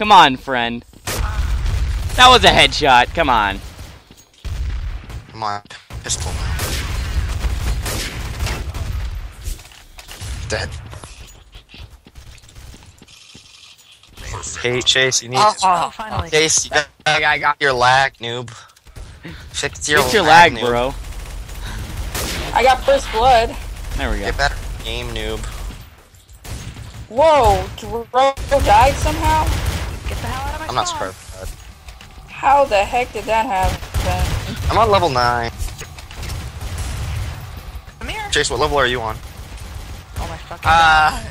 Come on, friend. That was a headshot. Come on. Come on, pistol. Dead. Hey, Chase, you need Oh, to. oh, finally. Chase, you got, I got your lag, noob. Fix your, Fix your lag, noob. bro. I got first blood. There we go. Get better game, noob. Whoa, Dro died somehow? I'm not spawn. surprised. How the heck did that happen? I'm on level 9. Come here. Chase, what level are you on? Oh my fucking Uh,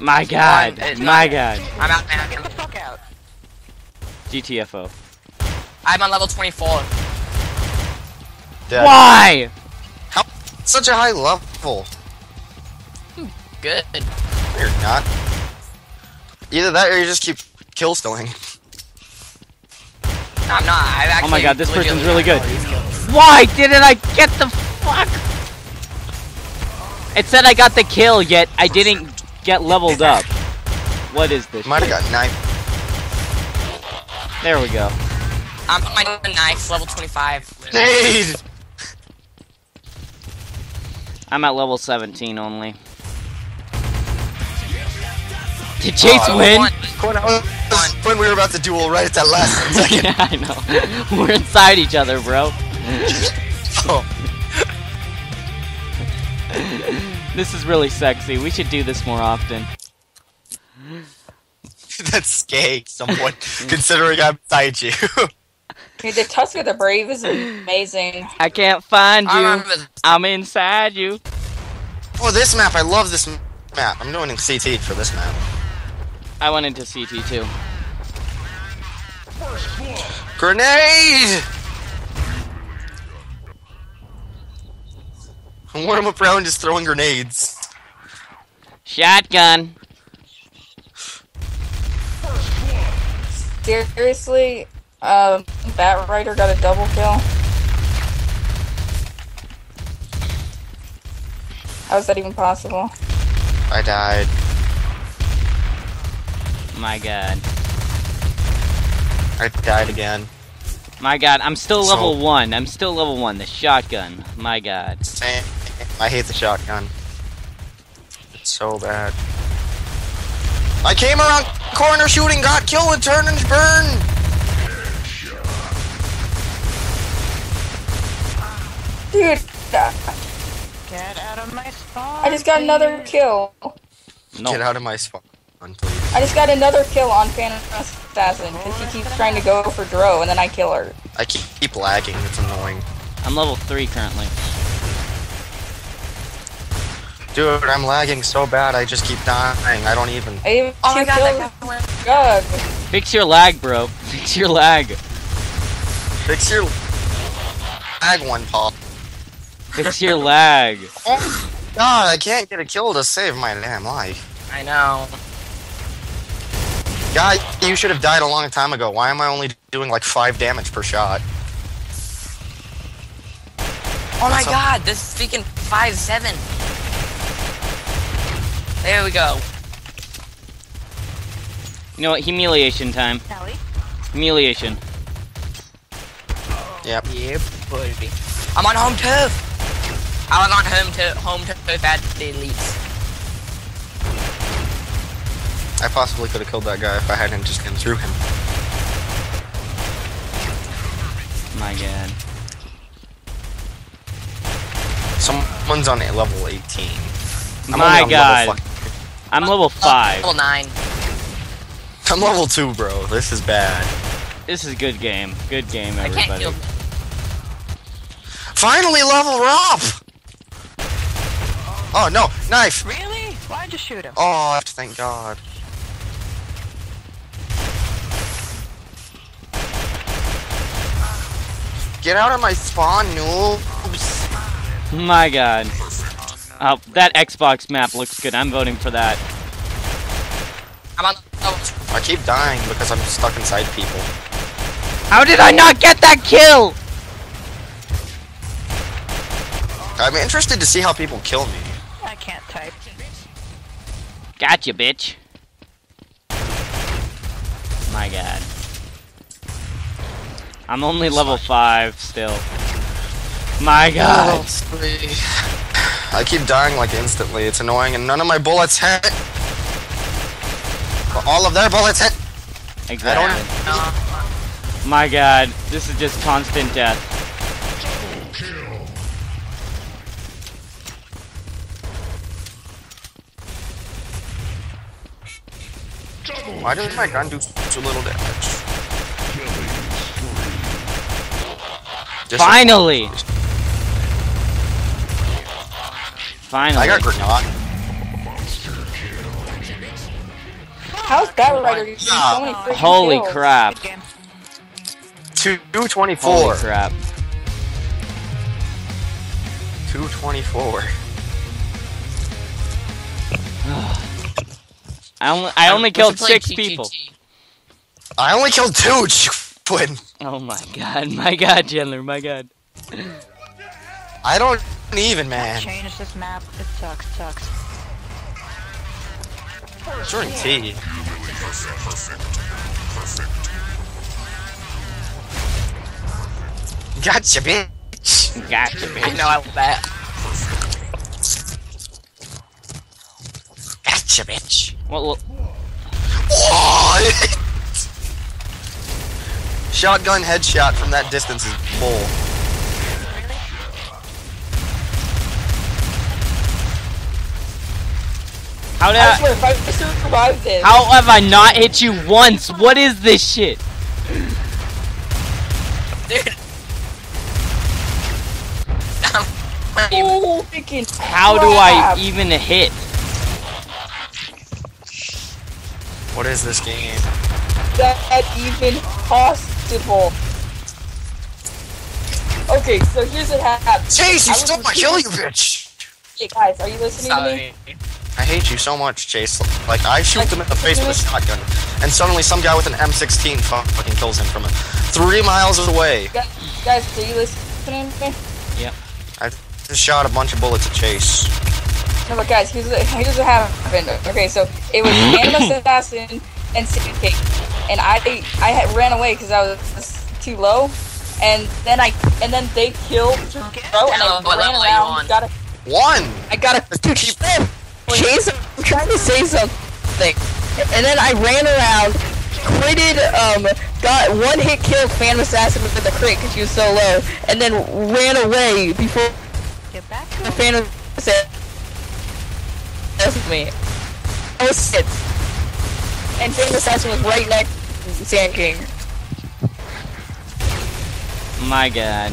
My God. It's My not- God. I'm out, god. Get the fuck out. GTFO. I'm on level 24. Dead. Why? Such a high level. Good. You're not. Either that or you just keep kill stealing. No, I'm not. I've actually Oh my God, this person's really good. got all these kills. Why didn't I get the fuck? It said I got the kill, yet I didn't get leveled up. What is this? Might have got knife. There we go. I'm on my knife, level 25. Nade! I'm at level 17 only. Did Chase Oh, win? One. Quinn, I was- when we were about to duel right at that last second. yeah, I know. We're inside each other, bro. Oh, This is really sexy. We should do this more often. that's gay, somewhat, considering I'm beside you. Dude, the Tusk of the Brave is amazing. I can't find I'm you. I'm inside you. oh, this map, I love this map. I'm doing in CT for this map. I went into CT too. Grenade! I'm warm up around just throwing grenades. Shotgun. Seriously, um, Bat Rider got a double kill. How is that even possible? I died. My God. I died again. My God. I'm still So- level one. I'm still level one. The shotgun. My God. Same. I hate the shotgun. It's so bad. I came around corner shooting, got killed with turn and burn. Dude, Get out of my spawn. I just got another kill. No. Get out of my spawn, please. I just got another kill on Phantom Assassin because she keeps trying to go for Dro and then I kill her. I keep, keep lagging. It's annoying. I'm level three currently. Dude, I'm lagging so bad. I just keep dying. I don't even. I even Oh my god, kills. that guy God. Fix your lag, bro. Fix your lag. Fix your lag one, Paul. Fix your lag. Oh God, I can't get a kill to save my damn life. I know. God, you should have died a long time ago. Why am I only doing like five damage per shot? Oh my What's god, this is freaking 5-7. There we go. You know what? Humiliation time. Ellie? Humiliation. Yep. Yep, buddy. I'm on home turf. I was on home turf, home turf at the elites. I possibly could have killed that guy if I hadn't just been through him. My God. Someone's on level 18. I'm My on God. Level I'm level five. Level 9. I'm level 2, bro. This is bad. This is good game. Good game, I can't everybody. kill. Finally level up! Oh, no. Knife! Really? Why'd you shoot him? Oh, thank God. Get out of my spawn, noobs. My God. Oh, that Xbox map looks good. I'm voting for that. I'm on level I keep dying because I'm stuck inside people. How did I not get that kill? I'm interested to see how people kill me. I can't type. Gotcha, bitch. My god. I'm only level 5 still. My god. I keep dying like instantly. It's annoying, and none of my bullets hit. But all of their bullets hit. Exactly. No. My god. This is just constant death. Why does my gun do so little damage? Just- Finally! Finally. I got grenade. How's Battle Rider getting so many freaking Holy kills? crap. Good game. Two twenty Holy crap. Two twenty four. I only I only killed six people. I only killed two. Twin. Oh my god, my god, Chandler, my god. I don't even, man. Change this map. It sucks, sucks. Jordan T. Gotcha, bitch. Gotcha, bitch. I bitch. know I love that. Gotcha, bitch. Well, well, What? Shotgun headshot from that distance is bull. how did I I, I survived this, how have I not hit you once? What is this shit? Dude. oh, freaking How do I even hit? What is this game? that even possible? Okay, so here's what happened. Chase, you I was stole my kill, you bitch! Hey guys, are you listening to me? I hate you so much, Chase. Like, I shoot them in the face with a shotgun, and suddenly some guy with an M16 fucking kills him from it. Three miles away. Guys, guys, are you listening to me? I just shot a bunch of bullets at Chase. No, but guys, here's what, here's what happened. Okay, so it was Phantom Assassin and Syndicate, and I I had ran away because I was too low, and then I and then they killed Bro, and I What ran level are you around, got a One! I got a dude, Slim, Chase, I'm trying to say something. And then I ran around, quitted, um, got one hit kill Phantom Assassin with the crit because she was so low, and then ran away before Get back the to it. Phantom Assassin with me. I was six. And Phantom Assassin was right next to Sand King. My god.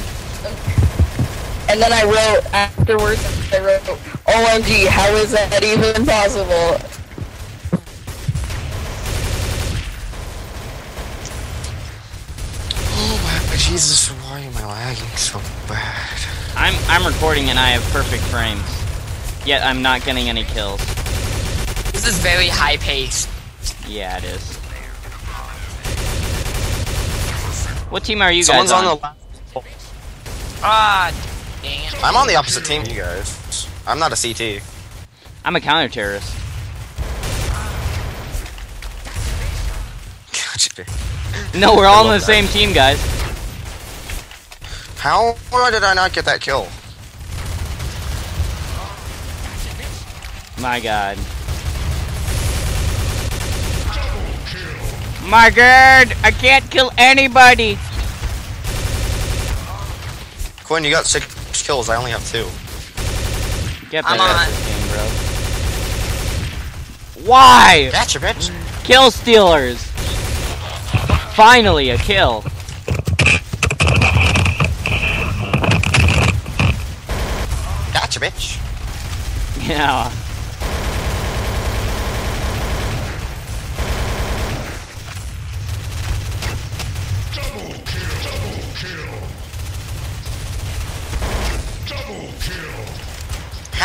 And then I wrote afterwards, I wrote, OMG, how is that even possible? Oh my Jesus, why am I lagging so bad? I'm I'm recording and I have perfect frames. Yet I'm not getting any kills. This is very high paced. Yeah, it is. What team are you Someone's guys on on? the. Ah, dang it. I'm on the opposite team, you guys. I'm not a CT. I'm a counter terrorist. No, we're all on the that. same team, guys. How did I not get that kill? My god. My god! I can't kill anybody! Quinn, you got six kills. I only have two. Get I'm better at on. this game, bro. Why? Gotcha, bitch. Kill stealers! Finally, a kill. Gotcha, bitch. Yeah.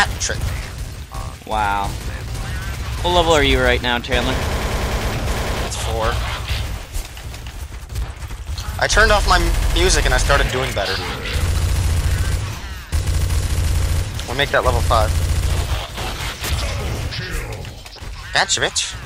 Hat trick. Wow. What level are you right now, Chandler? It's four. I turned off my music and I started doing better. We'll make that level five. Gotcha, bitch.